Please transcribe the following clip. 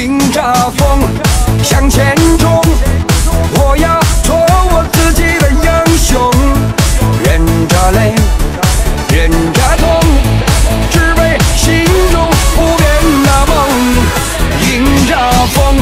迎着风向前冲我要做我自己的英雄。忍着泪忍着痛只为心中不变的梦。迎着风